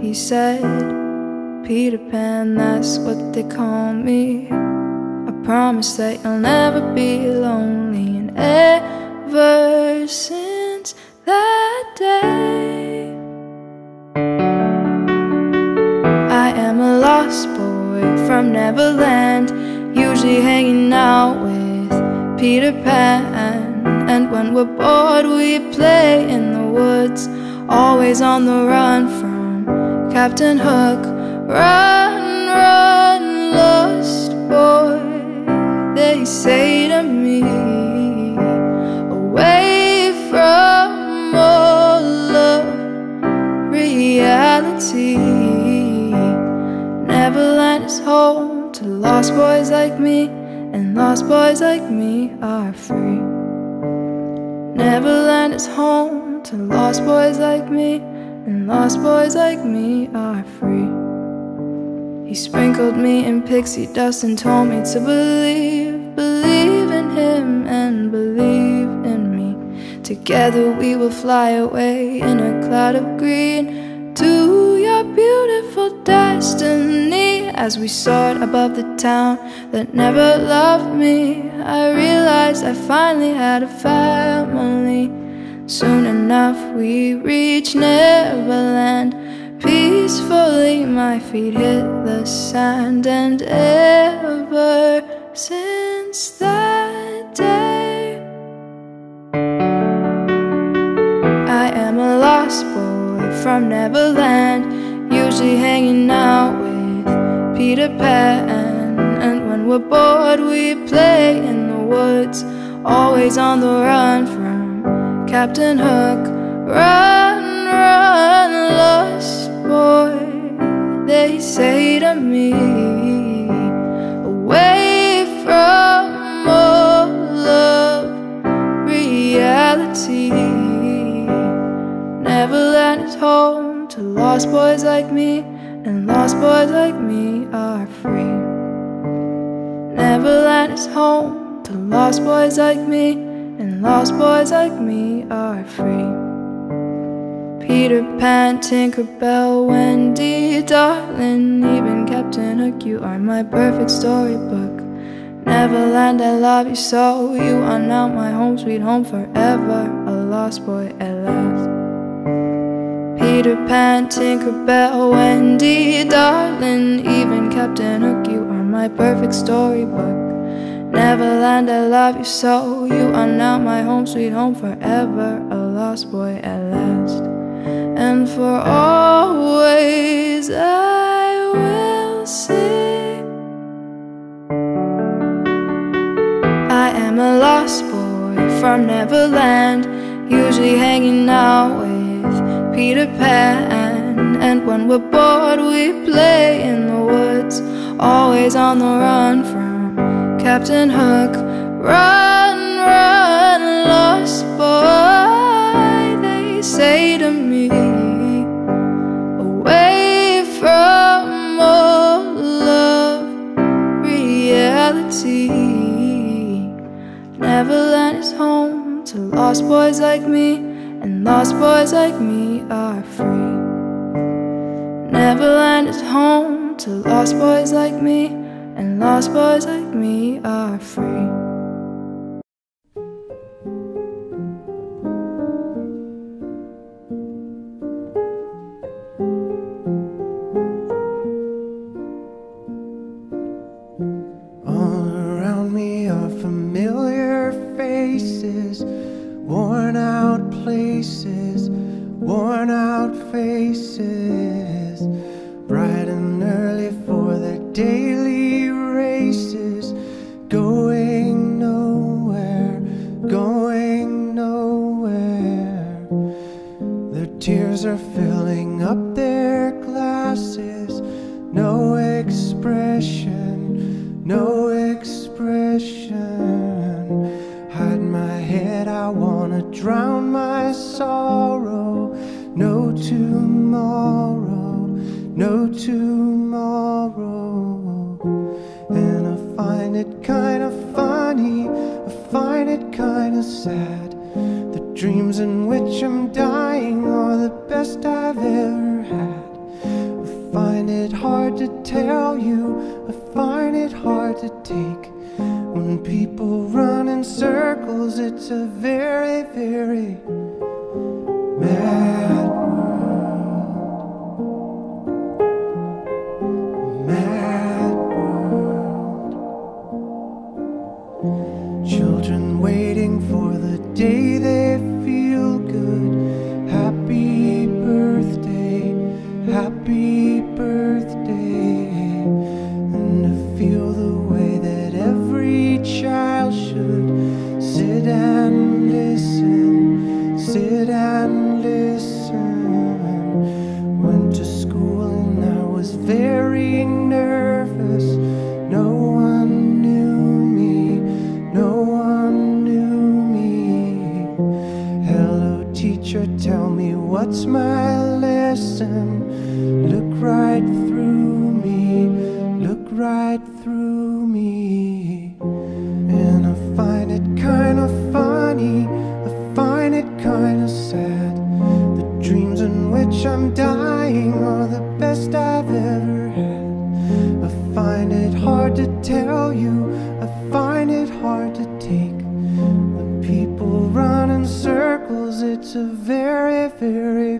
He said, Peter Pan, that's what they call me. I promise that you'll never be lonely. And ever since that day, I am a lost boy from Neverland, usually hanging out with Peter Pan. And when we're bored, we play in the woods, always on the run from Captain Hook, run, run, lost boy, they say to me, away from all of reality. Neverland is home to lost boys like me, and lost boys like me are free. Neverland is home to lost boys like me and lost boys like me are free. He sprinkled me in pixie dust and told me to believe, believe in him and believe in me. Together we will fly away in a cloud of green to your beautiful destiny. As we soared above the town that never loved me, I realized I finally had a family. Soon enough we reach Neverland. Peacefully my feet hit the sand And ever since that day I am a lost boy from Neverland Usually hanging out with Peter Pan. And when we're bored we play in the woods Always on the run from Captain Hook, run, run, lost boy, they say to me, away from all of reality. Neverland is home to lost boys like me, and lost boys like me are free. Neverland is home to lost boys like me and lost boys like me are free. Peter Pan, Tinkerbell, Wendy, darling, even Captain Hook, you are my perfect storybook. Neverland, I love you so. You are now my home, sweet home forever. A lost boy at last. Peter Pan, Tinkerbell, Wendy, darling, even Captain Hook, you are my perfect storybook. Neverland, I love you so. You are now my home, sweet home forever. A lost boy at last. And for always I will sing. I am a lost boy from Neverland, usually hanging out with Peter Pan. And when we're bored, we play in the woods, always on the run from Captain Hook, run, run, lost boy, they say to me, away from all of reality. Neverland is home to lost boys like me, and lost boys like me are free. Neverland is home to lost boys like me and lost boys like me are free. All around me are familiar faces, worn out places, worn out faces, bright Are filling up their glasses. No expression, no expression. Hide my head, I wanna drown my sorrow. No tomorrow, no tomorrow. And I find it kinda funny, I find it kinda sad. The dreams in which I'm dying best I've ever had. I find it hard to tell you, I find it hard to take. When people run in circles, it's a very, very mad world. Mad happy what's my lesson. Look right through me, look right through me. And I find it kinda funny, I find it kinda sad. The dreams in which I'm dying are the best I've ever had. I find it hard to tell you, I find it hard to take. When people run in circles, it's a very, very